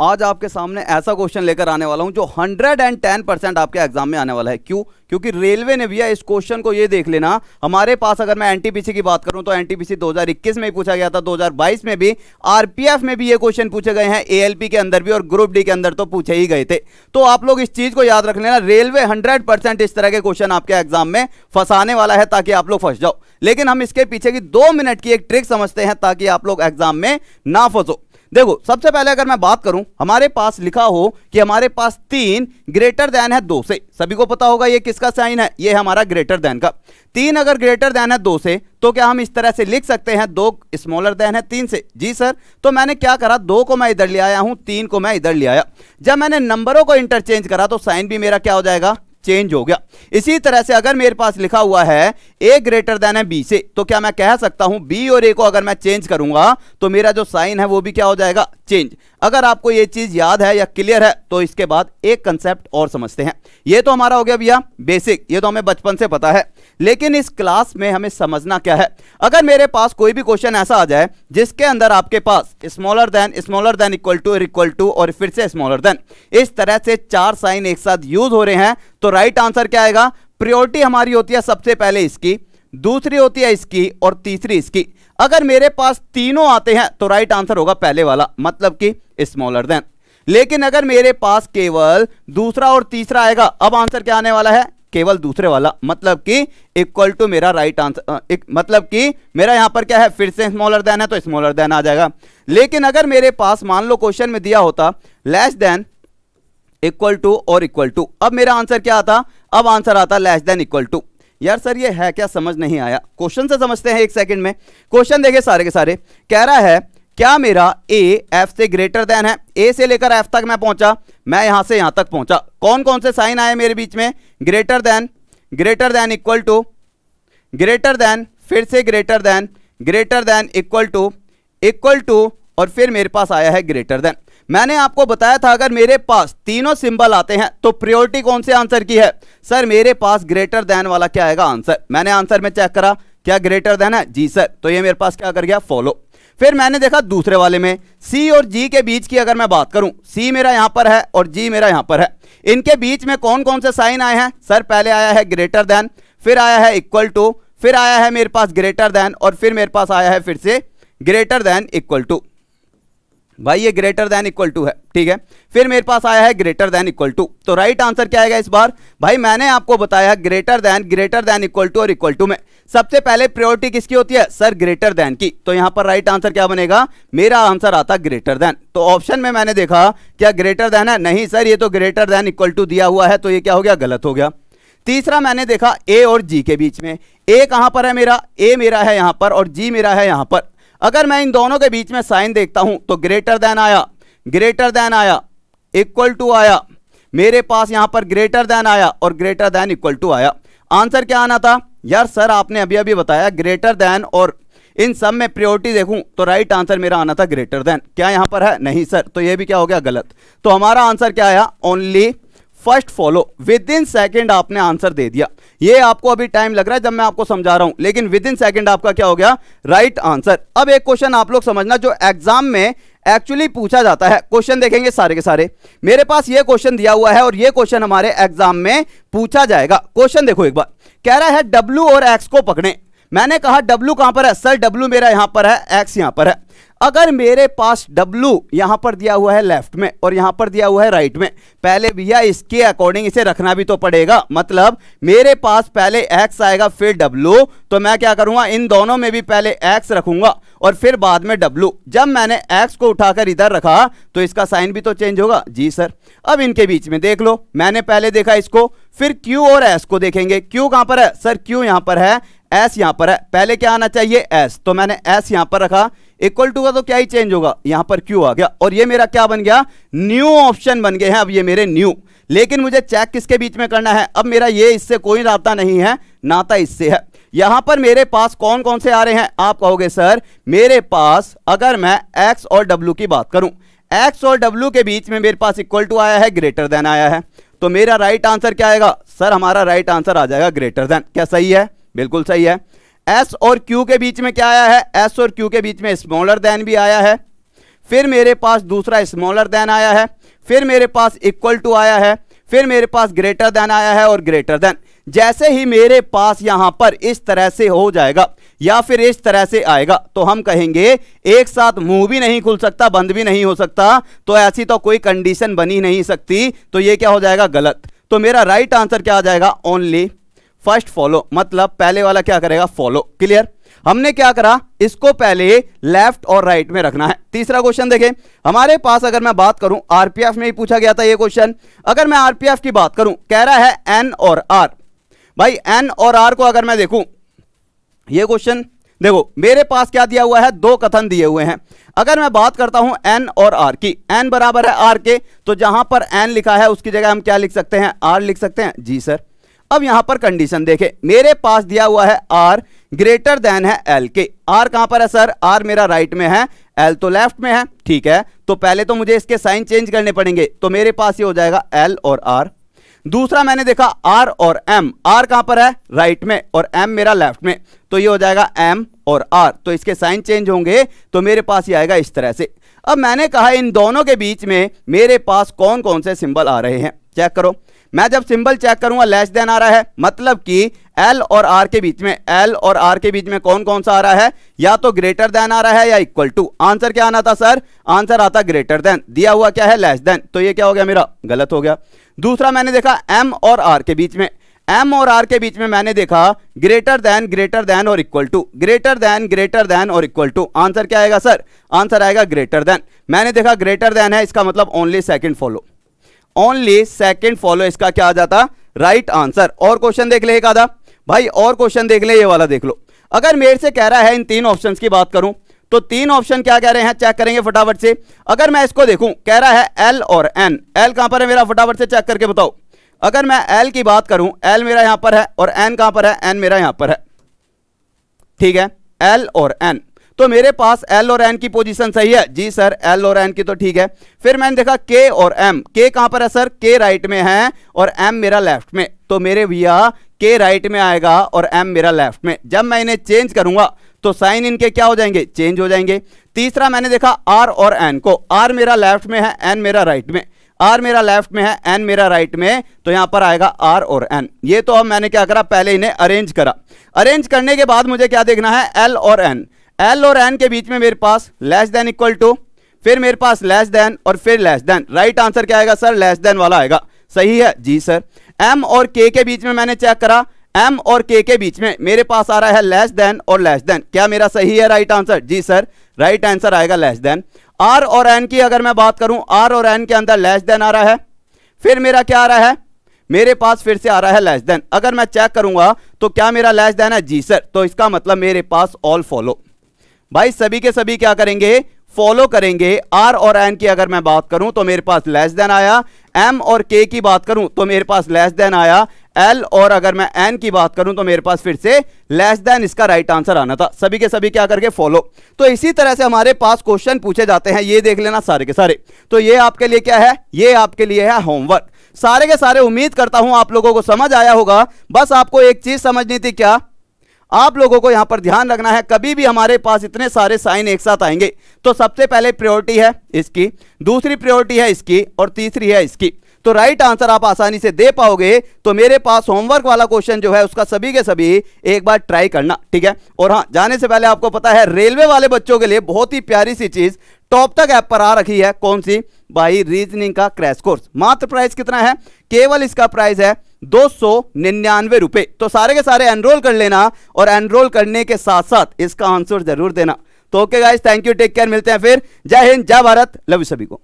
आज आपके सामने ऐसा क्वेश्चन लेकर आने वाला हूँ जो 110 परसेंट आपके एग्ज़ाम में आने वाला है। क्यों? क्योंकि रेलवे ने भैया इस क्वेश्चन को ये देख लेना, हमारे पास अगर मैं एनटीपीसी की बात करूँ तो एनटीपीसी 2021 में पूछा गया था 2022 में भी आरपीएफ में भी ये क्वेश्चन पूछे गए हैं एएलपी के अंदर भी और ग्रुप डी के अंदर तो पूछे ही गए थे। तो आप लोग इस चीज़ को याद रख लेना, रेलवे हंड्रेड इस तरह के क्वेश्चन आपके एग्ज़ाम में फंसाने वाला है ताकि आप लोग फंस जाओ। लेकिन हम इसके पीछे की दो मिनट की एक ट्रिक समझते हैं ताकि आप लोग एग्ज़ाम में ना फंसो। देखो, सबसे पहले अगर मैं बात करूँ, हमारे पास लिखा हो कि हमारे पास तीन ग्रेटर देन है दो से। सभी को पता होगा ये किसका साइन है? ये हमारा ग्रेटर देन का। तीन अगर ग्रेटर देन है दो से तो क्या हम इस तरह से लिख सकते हैं दो स्मॉलर देन है तीन से? जी सर तो मैंने क्या करा? दो को मैं इधर ले आया हूँ, तीन को मैं इधर ले आया। जब मैंने नंबरों को इंटरचेंज करा तो साइन भी मेरा क्या हो जाएगा? चेंज हो गया। इसी तरह से अगर मेरे पास लिखा हुआ है ए ग्रेटर देन है बी से तो क्या मैं कह सकता हूँ बी और ए को अगर मैं चेंज करूँगा तो मेरा जो साइन है वो भी क्या हो जाएगा? चेंज अगर आपको ये चीज़ याद है या क्लियर है तो इसके बाद एक कंसेप्ट और समझते हैं। ये तो हमारा हो गया भैया बेसिक ये तो हमें बचपन से पता है। लेकिन इस क्लास में हमें समझना क्या है? अगर मेरे पास कोई भी क्वेश्चन ऐसा आ जाए, जिसके अंदर आपके पास smaller than smaller than equal to equal to और फिर से स्मॉलर देन इस तरह से चार साइन एक साथ यूज़ हो रहे हैं तो राइट आंसर क्या आएगा प्रियोरिटी हमारी होती है सबसे पहले इसकी, दूसरी होती है इसकी और तीसरी इसकी। अगर मेरे पास तीनों आते हैं तो राइट आंसर होगा पहले वाला मतलब कि स्मॉलर देन लेकिन अगर मेरे पास केवल दूसरा और तीसरा आएगा, अब आंसर क्या आने वाला है? केवल दूसरे वाला मतलब कि इक्वल टू मेरा राइट आंसर मतलब कि मेरा यहाँ पर क्या है? फिर से स्मॉलर देन है तो स्मॉलर देन आ जाएगा। लेकिन अगर मेरे पास, मान लो क्वेश्चन में दिया होता लेस देन इक्वल टू और इक्वल टू अब मेरा आंसर क्या आता? अब आंसर आता लेस देन इक्वल टू यार सर, ये है क्या? समझ नहीं आया। क्वेश्चन से समझते हैं एक सेकंड में। क्वेश्चन देखिए सारे के सारे। कह रहा है, क्या मेरा ए एफ़ से ग्रेटर देन है? ए से लेकर एफ़ तक मैं पहुँचा। मैं यहाँ से यहाँ तक पहुँचा। कौन कौन से साइन आए मेरे बीच में? Greater than greater than equal to greater than फिर से greater than greater than equal to equal to और फिर मेरे पास आया है ग्रेटर देन मैंने आपको बताया था, अगर मेरे पास तीनों सिंबल आते हैं तो प्रियोरिटी कौन से आंसर की है? सर, मेरे पास ग्रेटर देन वाला क्या आएगा? आंसर मैंने आंसर में चेक करा, क्या ग्रेटर देन है? जी सर तो ये मेरे पास क्या कर गया? फॉलो फिर मैंने देखा दूसरे वाले में सी और जी के बीच की अगर मैं बात करूँ सी मेरा यहाँ पर है और जी मेरा यहाँ पर है। इनके बीच में कौन कौन से साइन आए हैं? सर पहले आया है ग्रेटर देन फिर आया है इक्वल टू फिर आया है मेरे पास ग्रेटर देन और फिर मेरे पास आया है फिर से ग्रेटर देन इक्वल टू भाई, ये ग्रेटर देन इक्वल टू है, ठीक है? फिर मेरे पास आया है ग्रेटर देन इक्वल टू तो राइट आंसर क्या आएगा इस बार? भाई, मैंने आपको बताया greater than greater than equal to और इक्वल टू में। सबसे पहले प्रायोरिटी किसकी होती है? सर ग्रेटर देन की। तो यहाँ पर राइट आंसर क्या बनेगा? मेरा आंसर आता ग्रेटर देन तो ऑप्शन में मैंने देखा, क्या ग्रेटर देन है? नहीं सर ये तो ग्रेटर देन इक्वल टू दिया हुआ है तो ये क्या हो गया? गलत हो गया। तीसरा मैंने देखा ए और जी के बीच में। ए कहाँ पर है मेरा? ए मेरा है यहाँ पर और जी मेरा है यहाँ पर। अगर मैं इन दोनों के बीच में साइन देखता हूँ तो ग्रेटर देन आया ग्रेटर देन आया इक्वल टू आया। मेरे पास यहाँ पर ग्रेटर देन आया और ग्रेटर देन इक्वल टू आया। आंसर क्या आना था? यार सर आपने अभी अभी बताया ग्रेटर देन और इन सब में प्रियोरिटी देखूँ तो राइट आंसर मेरा आना था ग्रेटर देन क्या यहाँ पर है? नहीं सर तो यह भी क्या हो गया? गलत। तो हमारा आंसर क्या आया? Only first follow with in second आपने आंसर दे दिया। ये आपको अभी टाइम लग रहा है जब मैं आपको समझा रहा हूँ, लेकिन विद इन सेकेंड आपका क्या हो गया? राइट right आंसर अब एक क्वेश्चन आप लोग समझना, जो एग्ज़ाम में एक्चुअली पूछा जाता है। क्वेश्चन देखेंगे सारे के सारे। मेरे पास ये क्वेश्चन दिया हुआ है और ये क्वेश्चन हमारे एग्ज़ाम में पूछा जाएगा। क्वेश्चन देखो एक बार। कह रहा है डब्ल्यू और एक्स को पकड़े। मैंने कहा डब्ल्यू कहाँ पर है? सर डब्ल्यू मेरा यहाँ पर है एक्स यहाँ पर है। अगर मेरे पास W यहाँ पर दिया हुआ है लेफ़्ट में और यहाँ पर दिया हुआ है राइट में, पहले भैया इसके अकॉर्डिंग इसे रखना भी तो पड़ेगा। मतलब मेरे पास पहले X आएगा, फिर W तो मैं क्या करूँगा? इन दोनों में भी पहले X रखूँगा और फिर बाद में W जब मैंने X को उठाकर इधर रखा तो इसका साइन भी तो चेंज होगा। जी सर अब इनके बीच में देख लो। मैंने पहले देखा इसको, फिर Q और S को देखेंगे। Q कहाँ पर है? सर Q यहाँ पर है, S यहाँ पर है। पहले क्या आना चाहिए? S तो मैंने S यहाँ पर रखा। इक्वल टू का तो क्या ही चेंज होगा? यहाँ पर क्यू आ गया। और ये मेरा क्या बन गया? न्यू ऑप्शन बन गए हैं। अब ये मेरे न्यू लेकिन मुझे चेक किसके बीच में करना है? अब मेरा ये इससे कोई नाता नहीं है नाता इससे है। यहाँ पर मेरे पास कौन कौन से आ रहे हैं? आप कहोगे, सर, मेरे पास अगर मैं एक्स और डब्ल्यू की बात करूँ एक्स और डब्ल्यू के बीच में मेरे पास इक्वल टू आया है ग्रेटर देन आया है। तो मेरा राइट आंसर क्या आएगा? सर, हमारा राइट आंसर आ जाएगा ग्रेटर देन क्या सही है? बिल्कुल सही है। एस और क्यू के बीच में क्या आया है? एस और क्यू के बीच में स्मॉलर देन भी आया है। फिर मेरे पास दूसरा स्मॉलर देन आया है। फिर मेरे पास इक्वल टू आया है। फिर मेरे पास ग्रेटर देन आया है और ग्रेटर देन जैसे ही मेरे पास यहाँ पर इस तरह से हो जाएगा या फिर इस तरह से आएगा तो हम कहेंगे, एक साथ मुँह भी नहीं खुल सकता, बंद भी नहीं हो सकता तो ऐसी तो कोई कंडीशन बनी नहीं सकती तो ये क्या हो जाएगा? गलत। तो मेरा राइट आंसर क्या आ जाएगा? ओनली फ़र्स्ट फॉलो मतलब पहले वाला क्या करेगा? फॉलो। क्लियर? हमने क्या करा? इसको पहले लेफ़्ट और राइट right में रखना है। तीसरा क्वेश्चन देखें। हमारे पास अगर मैं बात करूँ, आरपीएफ में ही पूछा गया था ये क्वेश्चन। अगर मैं आरपीएफ की बात करूँ, कह रहा है एन और आर। भाई, एन और आर को अगर मैं देखूँ, ये क्वेश्चन, देखो, मेरे पास क्या दिया हुआ है? दो कथन दिए हुए हैं। अगर मैं बात करता हूँ एन और आर की, एन बराबर है आर के तो जहाँ पर एन लिखा है, उसकी जगह हम क्या लिख सकते हैं? आर लिख सकते हैं? जी, सर। अब यहाँ पर कंडीशन देखे। मेरे पास दिया हुआ है आर ग्रेटर देन है एल के आर कहाँ पर है सर आर मेरा राइट में है एल तो लेफ़्ट में है, ठीक है। तो पहले तो मुझे इसके साइन चेंज करने पड़ेंगे। तो मेरे पास ये हो जाएगा एल और आर दूसरा मैंने देखा आर और एम आर कहाँ पर है? राइट में और एम मेरा लेफ़्ट में। तो ये हो जाएगा एम और आर तो इसके साइन चेंज होंगे। तो मेरे पास ये आएगा इस तरह से। अब मैंने कहा इन दोनों के बीच में मेरे पास कौन कौन से सिंबल आ रहे हैं। चेक करो। मैं जब सिंबल चेक करूँगा लेस देन आ रहा है मतलब कि एल और आर के बीच में एल और आर के बीच में कौन कौन सा आ रहा है? या तो ग्रेटर देन आ रहा है या इक्वल टू आंसर क्या आना था सर आंसर आता ग्रेटर देन दिया हुआ क्या है? लेस देन तो ये क्या हो गया मेरा? गलत हो गया। दूसरा मैंने देखा एम और आर के बीच में। एम और आर के बीच में मैंने देखा ग्रेटर देन ग्रेटर देन और equal to greater than greater than और इक्वल टू आंसर क्या आएगा सर आंसर आएगा ग्रेटर देन मैंने देखा ग्रेटर देन है, इसका मतलब only second follow only second follow इसका क्या आ जाता? राइट आंसर और क्वेश्चन देख ले एक आधा। भाई, और क्वेश्चन देख ले, ये वाला देख लो। अगर मेरे से कह रहा है इन तीन ऑप्शंस की बात करूँ तो तीन ऑप्शन क्या कह रहे हैं? चेक करेंगे फटाफट से। अगर मैं इसको देखूँ, कह रहा है एल और एन एल कहाँ पर है मेरा? फटाफट से चेक करके बताओ। अगर मैं एल की बात करूँ एल मेरा यहाँ पर है और एन कहाँ पर है? एन मेरा यहाँ पर है। ठीक है? एल और एन तो मेरे पास एल और एन की पोजीशन सही है। जी सर एल और एन की तो ठीक है। फिर मैंने देखा के और एम के कहाँ पर है सर? के राइट में है और एम मेरा लेफ़्ट में। तो मेरे भैया के राइट में आएगा और एम मेरा लेफ़्ट में। जब मैं इन्हें चेंज करूँगा तो साइन इनके क्या हो जाएँगे? चेंज हो जाएँगे। तीसरा मैंने देखा आर और एन को। आर मेरा लेफ़्ट में है एन मेरा राइट में। आर मेरा लेफ़्ट में है एन मेरा राइट में। तो यहाँ पर आएगा आर और एन ये तो अब मैंने क्या करा? पहले इन्हें अरेंज करा। अरेंज करने के बाद मुझे क्या देखना है? एल और एन एल और एन के बीच में मेरे पास लेस देन इक्वल टू फिर मेरे पास लेस देन और फिर लेस देन राइट आंसर क्या आएगा सर लेस देन वाला आएगा. सही है? जी सर एम और के के बीच में मैंने चेक करा. एम और के के बीच में मेरे पास आ रहा है लेस देन और लेस देन क्या मेरा सही है राइट आंसर जी सर राइट आंसर आएगा लेस देन आर और एन की अगर मैं बात करूँ आर और एन के अंदर लेस देन आ रहा है, फिर मेरा क्या आ रहा है? मेरे पास फिर से आ रहा है लेस देन अगर मैं चेक करूँगा तो क्या मेरा लेस देन है? जी सर तो इसका मतलब मेरे पास ऑल फॉलो भाई, सभी के सभी क्या करेंगे? फॉलो करेंगे। आर और एन की अगर मैं बात करूँ तो मेरे पास लेस देन आया। एम और के की बात करूँ तो मेरे पास लेस देन आया। एल और अगर मैं एन की बात करूँ तो मेरे पास फिर से लेस देन इसका राइट आंसर आना था। सभी के सभी क्या करके फॉलो तो इसी तरह से हमारे पास क्वेश्चन पूछे जाते हैं। ये देख लेना सारे के सारे। तो ये आपके लिए क्या है? ये आपके लिए है होमवर्क सारे के सारे उम्मीद करता हूँ आप लोगों को समझ आया होगा। बस आपको एक चीज़ समझनी थी क्या? आप लोगों को यहाँ पर ध्यान रखना है, कभी भी हमारे पास इतने सारे साइन एक साथ आएँगे तो सबसे पहले प्रायोरिटी है इसकी, दूसरी प्रायोरिटी है इसकी, और तीसरी है इसकी। तो राइट आंसर आप आसानी से दे पाओगे तो मेरे पास होमवर्क वाला क्वेश्चन जो है, उसका सभी के सभी एक बार ट्राई करना, ठीक है? और हाँ जाने से पहले आपको पता है रेलवे वाले बच्चों के लिए बहुत ही प्यारी सी चीज़ टॉप तक ऐप पर आ रखी है, कौन सी? बाई रीजनिंग का क्रैश कोर्स मात्र प्राइस कितना है? केवल इसका प्राइस है दो सौ निन्यानवे रुपए। तो सारे के सारे एनरोल कर लेना और एनरोल करने के साथ साथ इसका आंसर ज़रूर देना। तो okay guys thank you take care मिलते हैं फिर। जय हिंद, जय भारत लव सभी को।